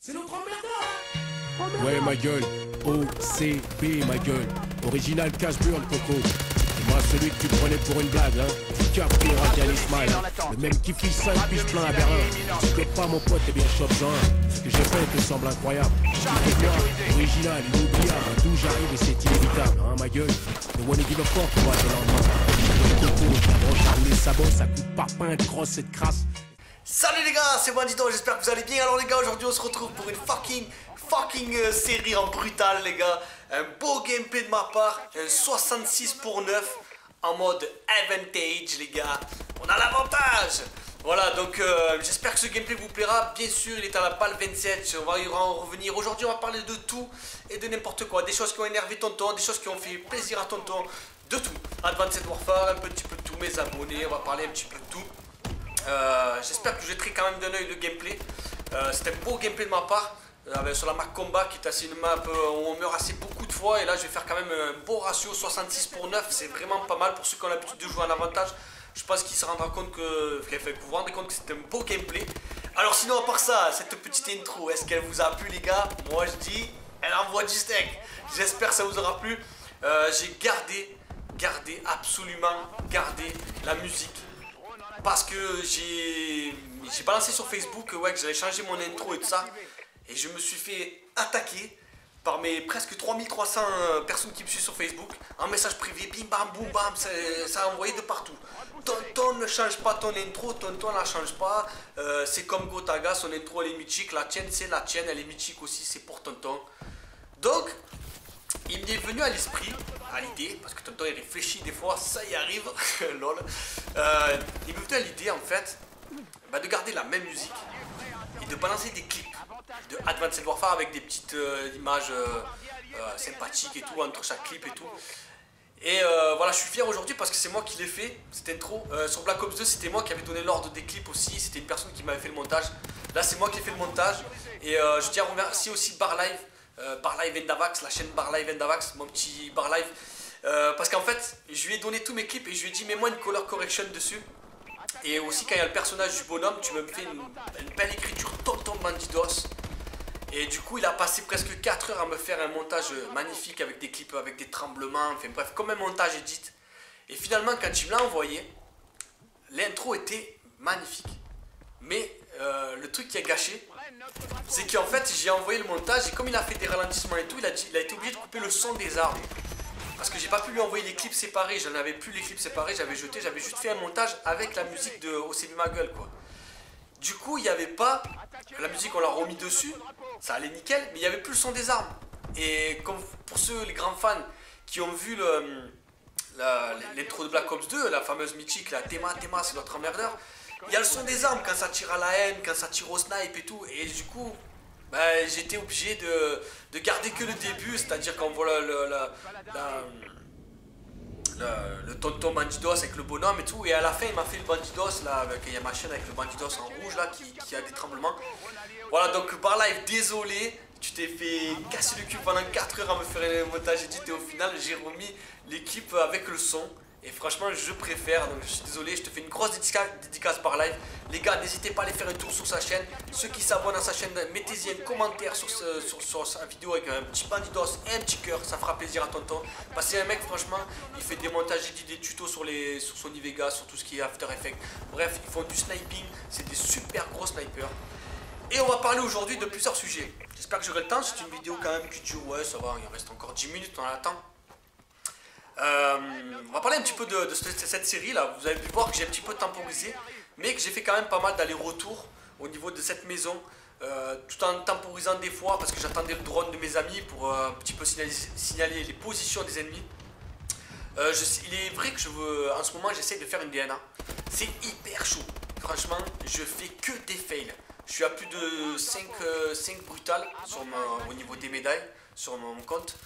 C'est notre emmerdeur Ouais, ma gueule. OCB, ma gueule. Original cash burn, Coco. C'est moi celui que tu prenais pour une blague, hein. Capri, Radial Ismail. Le même qui fiche 5 piges plein à Berlin. Tu fais pas, mon pote, t'es bien chop Ce que j'ai fait te semble incroyable. Moi, original, inoubliable. D'où j'arrive et c'est inévitable, hein, ma gueule. Le one give a fuck, moi, le lendemain. Coco, ta broche, les sabots, ça coûte pas pain, crosse cette crasse. Salut les gars, c'est Bandito, j'espère que vous allez bien. Alors les gars, aujourd'hui on se retrouve pour une fucking, fucking euh, série en brutal les gars. Un beau gameplay de ma part, un 66 pour 9 en mode advantage les gars. On a l'avantage voilà, donc euh, j'espère que ce gameplay vous plaira. Bien sûr, il est à la balle 27. On va y en revenir. Aujourd'hui, on va parler de tout et de n'importe quoi. Des choses qui ont énervé Tonton, des choses qui ont fait plaisir à Tonton. De tout. Advanced Warfare, un petit peu de tout. Mes abonnés, on va parler un petit peu de tout. Euh, j'espère que je jetterai quand même d'un oeil le gameplay. Euh, C'était un beau gameplay de ma part. Euh, sur la map combat qui est assez une map où on meurt assez beaucoup de fois. Et là je vais faire quand même un beau ratio 66 pour 9 c'est vraiment pas mal pour ceux qui ont l'habitude de jouer en avantage. Je pense qu'il se rendra compte que, que vous vous rendez compte que c'est un beau gameplay. Alors sinon à part ça cette petite intro est-ce qu'elle vous a plu les gars? Moi je dis elle envoie du steak. J'espère que ça vous aura plu. J'ai gardé gardé absolument gardé la musique parce que j'ai balancé sur Facebook ouais, que j'allais changer mon intro et tout ça. Et je me suis fait attaquer par mes presque 3300 personnes qui me suivent sur Facebook. En message privé, bim bam boum bam, ça, a envoyé de partout. Tonton ne change pas ton intro, tonton ne la change pas. Euh, c'est comme Gotaga, son intro elle est mythique, la tienne c'est la tienne, elle est mythique aussi, c'est pour tonton. Donc, il m'est venu à l'esprit, à l'idée, parce que Tonton il réfléchit des fois, ça y arrive, lol. Euh, il m'est venu à l'idée en fait bah, de garder la même musique et de balancer des clips de Advanced Warfare avec des petites euh, images euh, sympathiques et tout entre chaque clip et tout. Et voilà, je suis fier aujourd'hui parce que c'est moi qui l'ai fait, cette intro. sur Black Ops 2, c'était moi qui avais donné l'ordre des clips aussi. C'était une personne qui m'avait fait le montage. Là, c'est moi qui ai fait le montage. Et je tiens à remercier aussi Bar Live euh, Bar Live Endavax, la chaîne Bar Live Endavax, mon petit Bar Live. Euh, parce qu'en fait, je lui ai donné tous mes clips et je lui ai dit mets-moi une color correction dessus. Et aussi quand il y a le personnage du bonhomme, tu me fais une, belle écriture Tonton Bandidos. Et du coup, il a passé presque 4 heures à me faire un montage magnifique avec des clips, avec des tremblements, enfin bref, comme un montage édit. Et finalement, quand il me l'a envoyé, l'intro était magnifique. Mais euh, le truc qui a gâché, c'est qu'en fait j'ai envoyé le montage et comme il a fait des ralentissements et tout, il a, été obligé de couper le son des armes. Parce que j'ai pas pu lui envoyer les clips séparés, j'en avais plus les clips séparés, j'avais jeté, j'avais juste fait un montage avec la musique de OCB ma gueule quoi. Du coup il n'y avait pas, la musique on l'a remis dessus, ça allait nickel, mais il n'y avait plus le son des armes. Et comme pour ceux, les grands fans qui ont vu l'intro de Black Ops 2, la fameuse mythique, la Théma, Théma c'est notre emmerdeur, il y a le son des armes quand ça tire à la haine, quand ça tire au snipe et tout. Et du coup, bah, j'étais obligé de, de, garder que le début, c'est-à-dire quand on voit le, le, tonton Bandidos avec le bonhomme et tout. Et à la fin, il m'a fait le Bandidos, là, avec, il y a ma chaîne avec le Bandidos en rouge, là, qui, qui a des tremblements. Voilà, donc par live, désolé, tu t'es fait casser le cul pendant 4 heures à me faire le montage et au final, j'ai remis l'équipe avec le son. Et franchement, je préfère. Donc, je suis désolé, je te fais une grosse dédicace, par live. Les gars, n'hésitez pas à aller faire un tour sur sa chaîne. Ceux qui s'abonnent à sa chaîne, mettez-y un commentaire sur, sa vidéo avec un petit bandidos et un petit cœur. Ça fera plaisir à tonton. Parce que c'est un mec, franchement, il fait des montages, il dit des tutos sur, les, sur Sony sur tout ce qui est After Effects. Bref, ils font du sniping. C'est des super gros snipers. Et on va parler aujourd'hui de plusieurs sujets. J'espère que j'aurai le temps. C'est une vidéo quand même qui dure, ouais, ça va, il reste encore 10 minutes, on attend. Euh, on va parler un petit peu de, cette série là. Vous avez pu voir que j'ai un petit peu temporisé, mais que j'ai fait quand même pas mal d'aller-retour au niveau de cette maison. Euh, tout en temporisant des fois parce que j'attendais le drone de mes amis pour euh, un petit peu signaler, les positions des ennemis. il est vrai que je en ce moment j'essaie de faire une DNA. C'est hyper chaud. Franchement, je fais que des fails. Je suis à plus de 5, 5 brutales au niveau des médailles sur mon compte.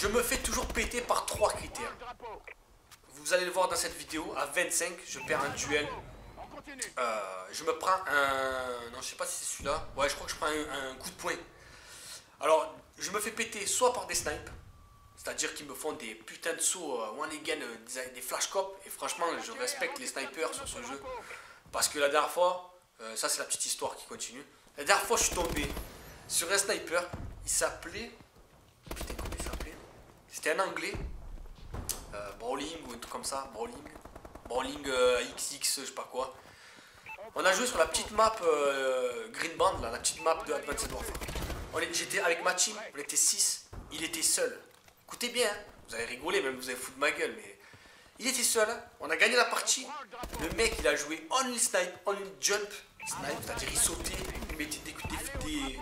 Je me fais toujours péter par trois critères. Vous allez le voir dans cette vidéo, à 25, je perds un duel. Euh, je me prends un... Non, je sais pas si c'est celui-là. Ouais, je crois que je prends un, coup de poing. Alors, je me fais péter soit par des snipes, c'est-à-dire qu'ils me font des putains de sauts euh, one again, euh, des, flash cops. Et franchement, je respecte les snipers sur ce jeu. Parce que la dernière fois, ça, c'est la petite histoire qui continue. La dernière fois, je suis tombé sur un sniper. Il s'appelait. Putain, comment il s'appelait C'était un anglais. Euh, Brawling ou un truc comme ça. Brawling. Brawling XX, je sais pas quoi. On a joué sur la petite map Green Band, la petite map de Advanced Warfare. J'étais avec ma team, on était 6. Il était seul. Écoutez bien, hein. vous avez rigolé, même vous avez foutu ma gueule, mais il était seul. Hein. On a gagné la partie. Le mec, il a joué only snipe, only jump. Snipe, c'est-à-dire il sautait, mettait des, des,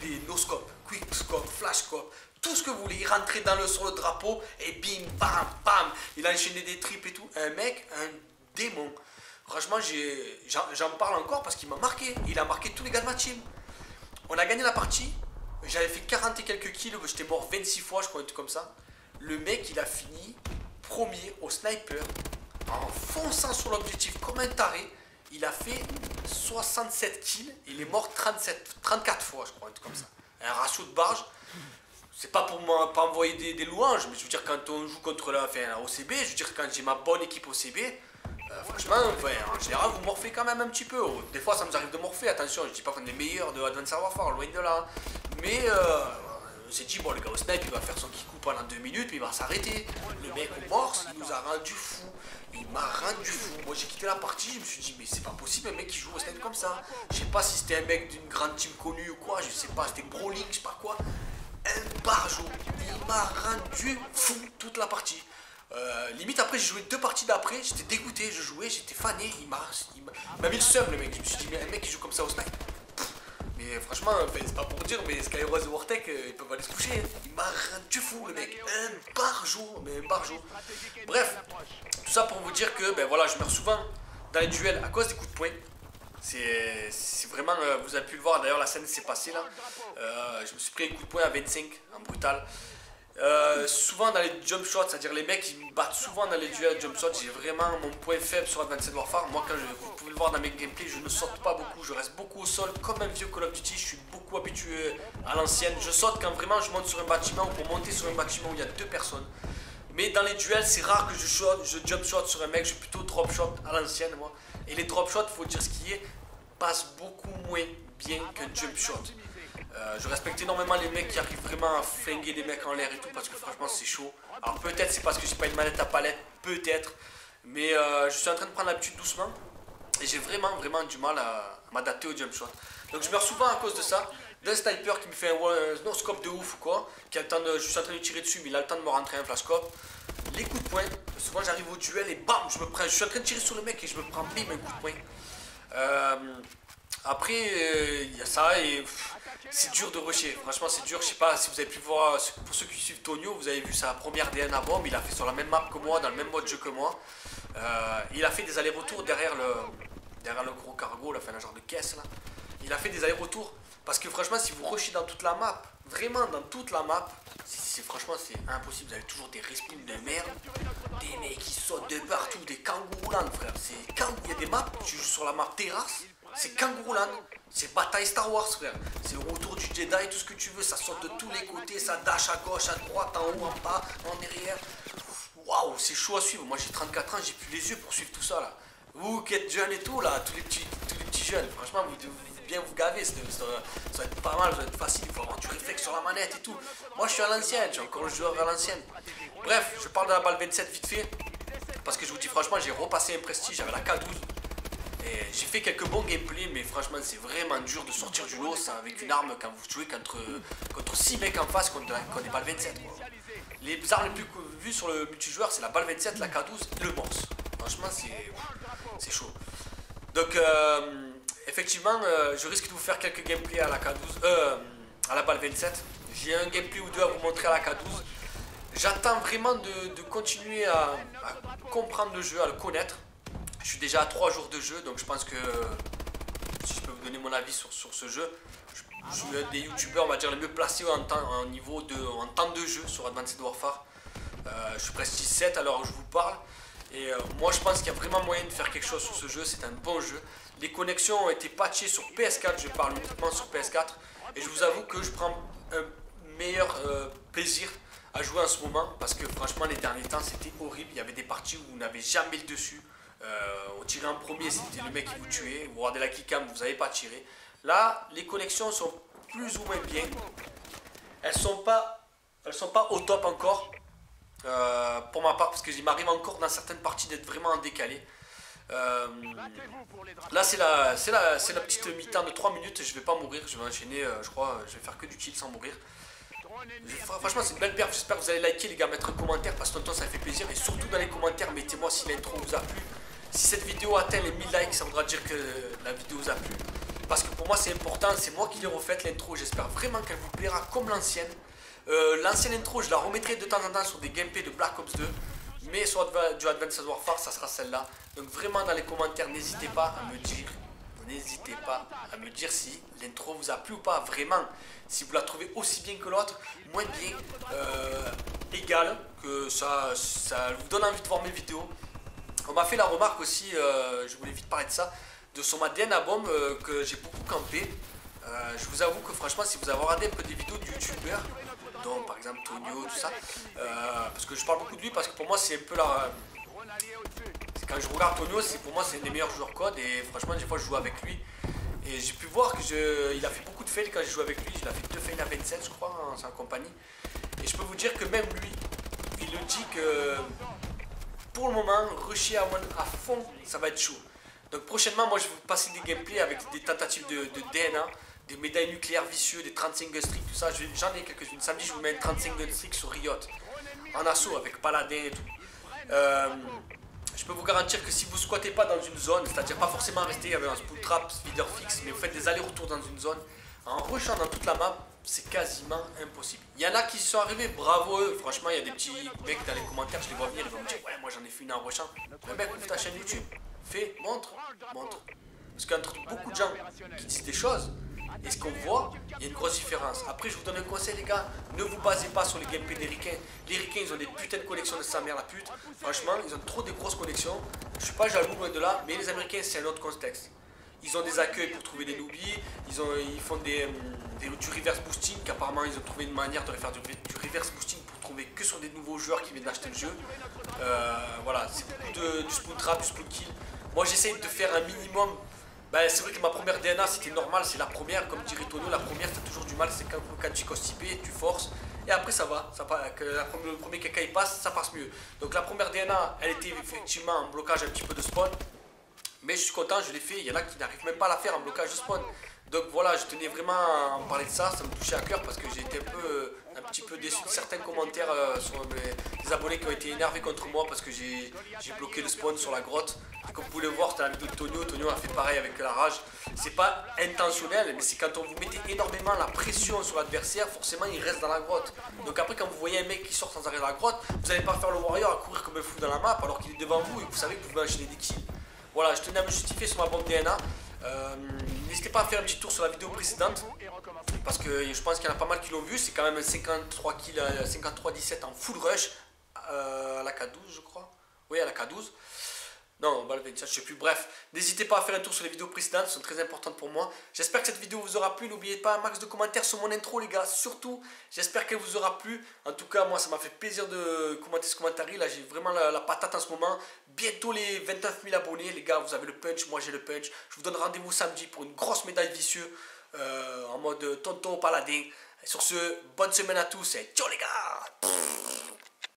des, des no scope, quick scope, flash scope, tout ce que vous voulez. Il rentrait dans le, sur le drapeau et bim, bam, bam. Il a enchaîné des tripes et tout. Un mec, un démon. Franchement, j'en parle encore parce qu'il m'a marqué. Il a marqué tous les gars de ma team. On a gagné la partie. J'avais fait 40 et quelques kills. J'étais mort 26 fois, je crois, un truc comme ça. Le mec, il a fini premier au sniper en fonçant sur l'objectif comme un taré. Il a fait 67 kills. Il est mort 37, 34 fois, je crois, un truc comme ça. Un ratio de barge. C'est pas pour moi, pas envoyer des, louanges, mais je veux dire, quand on joue contre la, enfin, OCB, je veux dire, quand j'ai ma bonne équipe OCB, euh, franchement, en général, vous morfez quand même un petit peu. Des fois, ça nous arrive de morfer, attention, je dis pas qu'on est meilleur de Advanced Warfare, loin de là. Mais euh, s'est dit, bon, le gars au snipe, il va faire son kikou pendant deux minutes, puis il va s'arrêter. Le mec au morse, il nous a rendu fou. Il m'a rendu fou. Moi, j'ai quitté la partie, je me suis dit, mais c'est pas possible, un mec qui joue au snipe comme ça. Je sais pas si c'était un mec d'une grande team connue ou quoi, je sais pas, c'était Brawling, je sais pas quoi. Un barjo. Il m'a rendu fou toute la partie. Euh, limite après j'ai joué deux parties d'après, j'étais dégoûté, je jouais, j'étais fané, il m'a mis le seum le mec, je me suis dit mais un mec qui joue comme ça au snipe, mais franchement, c'est pas pour dire, mais Skywars et Wartech, euh, ils peuvent aller se coucher. Il m'a rendu fou, le mec. Un par jour, mais un par jour. Bref, tout ça pour vous dire que, ben voilà, je meurs souvent dans les duels à cause des coups de poing. C'est vraiment, euh, vous avez pu le voir, d'ailleurs la scène s'est passée là. Euh, je me suis pris un coup de poing à 25, en brutal. Euh, souvent dans les jump shots, c'est-à-dire les mecs qui me battent souvent dans les duels jump shots, j'ai vraiment mon point faible sur Advanced Warfare. Moi, quand je, vous pouvez le voir dans mes gameplays, je ne saute pas beaucoup, je reste beaucoup au sol, comme un vieux Call of Duty. Je suis beaucoup habitué à l'ancienne. Je saute quand vraiment je monte sur un bâtiment ou pour monter sur un bâtiment où il y a deux personnes. Mais dans les duels, c'est rare que je, shot, je jump shot sur un mec, je suis plutôt drop shot à l'ancienne, moi. Et les drop shots, faut dire ce qui est, passent beaucoup moins bien qu'un jump shot. Euh, je respecte énormément les mecs qui arrivent vraiment à flinguer des mecs en l'air et tout parce que franchement c'est chaud. Alors peut-être c'est parce que j'ai pas une manette à palette, peut-être. Mais euh, je suis en train de prendre l'habitude doucement. Et j'ai vraiment vraiment du mal à, m'adapter au jump shot. Donc je meurs souvent à cause de ça. D'un sniper qui me fait un, no scope de ouf ou quoi. Qui a le temps de, je suis en train de tirer dessus mais il a le temps de me rentrer un flash scope. Les coups de poing. Souvent j'arrive au duel et bam je me prends. Je suis en train de tirer sur le mec et je me prends bim un coup de poing. Euh, après il y a ça et c'est dur de rusher. Franchement, c'est dur. Je sais pas si vous avez pu voir, pour ceux qui suivent Tonio, vous avez vu sa première DNA bomb. Il a fait sur la même map que moi, dans le même mode jeu que moi. Euh, il a fait des allers-retours derrière le, derrière le gros cargo, là, enfin, la genre de caisse là. Il a fait des allers-retours. Parce que franchement, si vous rushez dans toute la map, vraiment dans toute la map, c'est franchement c'est impossible. Vous avez toujours des respawns de merde, des mecs qui sautent de partout, des kangouroulands, frère. C'est quand il y a des maps, tu joues sur la map terrasse, c'est kangourouland. C'est bataille Star Wars, frère. C'est le retour du Jedi, tout ce que tu veux. Ça saute de tous les côtés, ça dash à gauche, à droite, en haut, en bas, en arrière. Waouh, c'est chaud à suivre. Moi, j'ai 34 ans, j'ai plus les yeux pour suivre tout ça, là. Vous qui êtes jeunes et tout, là, tous les petits, tous les petits jeunes, franchement, vous devez bien vous gaver. Ça, va être pas mal, ça va être facile. Il faut avoir du réflexe sur la manette et tout. Moi, je suis à l'ancienne, j'ai encore le joueur à l'ancienne. Bref, je parle de la balle 27 vite fait. Parce que je vous dis, franchement, j'ai repassé un prestige avec la K12 j'ai fait quelques bons gameplays, mais franchement, c'est vraiment dur de sortir du lot avec une arme quand vous jouez contre, contre 6 mecs en face contre, contre des balles 27. Les armes les plus vues sur le multijoueur, c'est la balle 27, la K12 et le morse. Franchement, c'est chaud. Donc, euh, effectivement, euh, je risque de vous faire quelques gameplays à la K12, euh, à la balle 27. J'ai un gameplay ou deux à vous montrer à la K12. J'attends vraiment de, continuer à comprendre le jeu, à le connaître. Je suis déjà à 3 jours de jeu, donc je pense que si je peux vous donner mon avis sur, ce jeu, je, suis un des youtubeurs, on va dire, les mieux placés en temps, niveau de, en temps de jeu sur Advanced Warfare. Euh, je suis presque 7 à l'heure où je vous parle. Et euh, moi, je pense qu'il y a vraiment moyen de faire quelque chose sur ce jeu. C'est un bon jeu. Les connexions ont été patchées sur PS4. Je parle uniquement sur PS4. Et je vous avoue que je prends un meilleur euh, plaisir à jouer en ce moment. Parce que franchement, les derniers temps, c'était horrible. Il y avait des parties où vous n'avez jamais le dessus. On tirait en premier, c'était le mec qui vous tuait. Vous regardez la keycam, vous n'avez pas tiré. Là, les connexions sont plus ou moins bien. Elles sont pas, elles sont pas au top encore. Euh, pour ma part, parce que il m'arrive encore dans certaines parties d'être vraiment en décalé. Euh, là, c'est la, c'est la, c'est la petite mi-temps de 3 minutes. Je vais pas mourir. Je vais enchaîner. Euh, je crois. Je vais faire que du kill sans mourir. franchement, c'est une belle perf. J'espère que vous allez liker, les gars, mettre un commentaire parce que tonton, ça fait plaisir. Et surtout dans les commentaires, mettez-moi si l'intro vous a plu. Si cette vidéo atteint les 1000 likes, ça voudra dire que la vidéo vous a plu. Parce que pour moi, c'est important. C'est moi qui l'ai refaite l'intro. J'espère vraiment qu'elle vous plaira comme l'ancienne. Euh, l'ancienne intro, je la remettrai de temps en temps sur des gameplays de Black Ops 2. Mais sur du Advanced Warfare, ça sera celle-là. Donc vraiment dans les commentaires, n'hésitez pas à me dire, n'hésitez pas à me dire si l'intro vous a plu ou pas. Vraiment, si vous la trouvez aussi bien que l'autre, moins bien, euh, égal, que ça, ça vous donne envie de voir mes vidéos. On m'a fait la remarque aussi, euh, je voulais vite parler de ça, de son ma DNA bomb que j'ai beaucoup campé. je vous avoue que franchement, si vous avez regardé un peu des vidéos de youtubeurs, dont par exemple Tonio, tout ça. Euh, parce que je parle beaucoup de lui parce que pour moi c'est un peu la... Quand je regarde Tonio, c'est pour moi c'est un des meilleurs joueurs code et franchement des fois je joue avec lui. Et j'ai pu voir que je, il a fait beaucoup de fails quand j'ai joué avec lui. Il a fait deux fails à 27 je crois en sa compagnie. Et je peux vous dire que même lui, il le dit que pour le moment, rusher à, à fond, ça va être chaud. Donc prochainement, moi je vais vous passer des gameplays avec des tentatives de DNA des médailles nucléaires vicieux, des 35 gun streak, tout ça. J'en ai quelques-unes. Samedi, je vous mets une 35 gun streak sur Riot. En assaut avec Paladin et tout. Euh, je peux vous garantir que si vous squattez pas dans une zone, c'est-à-dire pas forcément rester avec un spool trap, speeder fixe, mais vous faites des allers-retours dans une zone, en rushant dans toute la map, c'est quasiment impossible. Il y en a qui sont arrivés, bravo eux. Franchement, il y a des petits mecs dans les commentaires, je les vois venir, ils vont me dire Ouais, moi j'en ai fait une en rushant. Mais mec, ouvre ta chaîne YouTube, fais, montre, montre. Parce qu'entre beaucoup de gens qui disent des choses, et ce qu'on voit, il y a une grosse différence. Après, je vous donne un conseil, les gars. Ne vous basez pas sur les gameplays des ricains. Les ricains, ils ont des putains de collections de sa mère, la pute. Franchement, ils ont trop de grosses collections. Je suis pas jaloux, loin de là. Mais les Américains, c'est un autre contexte. Ils ont des accueils pour trouver des noobies. Ils, ont, ils font des, du reverse boosting. Apparemment, ils ont trouvé une manière de faire du, reverse boosting pour trouver que sur des nouveaux joueurs qui viennent d'acheter le jeu. Euh, voilà, c'est beaucoup de, du spawn trap, du spawn kill. Moi, j'essaye de faire un minimum bah, c'est vrai que ma première DNA c'était normal, c'est la première, comme dirait Tono, la première t'as toujours du mal, c'est quand, tu es constipé, tu forces, et après ça va, que le premier caca il passe, ça passe mieux. Donc la première DNA, elle était effectivement en blocage un petit peu de spawn, mais je suis content, je l'ai fait, il y en a qui n'arrivent même pas à la faire en blocage de spawn. Donc voilà, je tenais vraiment à en parler de ça, ça me touchait à cœur parce que j'ai été un petit peu déçu de certains commentaires euh, sur les, abonnés qui ont été énervés contre moi parce que j'ai bloqué le spawn sur la grotte. Et comme vous pouvez le voir, c'était la vidéo de Tonio, Tonio a fait pareil avec la rage. C'est pas intentionnel, mais c'est quand on vous mettez énormément la pression sur l'adversaire, forcément il reste dans la grotte. Donc après quand vous voyez un mec qui sort sans arrêt de la grotte, vous n'allez pas faire le warrior à courir comme un fou dans la map alors qu'il est devant vous et vous savez que vous pouvez enchaîner des kills. Voilà, je tenais à me justifier sur ma bombe DNA. Euh, n'hésitez pas à faire un petit tour sur la vidéo précédente parce que je pense qu'il y en a pas mal qui l'ont vu. C'est quand même un 53 kills, 53-17 en full rush euh, à la K12, je crois. Oui, à la K12. Non, 27, je sais plus. Bref, n'hésitez pas à faire un tour sur les vidéos précédentes, elles sont très importantes pour moi. J'espère que cette vidéo vous aura plu. N'oubliez pas un max de commentaires sur mon intro, les gars. Surtout, j'espère qu'elle vous aura plu. En tout cas, moi, ça m'a fait plaisir de commenter ce commentaire. Là, j'ai vraiment la, patate en ce moment. Bientôt les 29 000 abonnés, les gars. Vous avez le punch, moi j'ai le punch. Je vous donne rendez-vous samedi pour une grosse médaille vicieuse euh, en mode tonton paladin. Sur ce, bonne semaine à tous et ciao les gars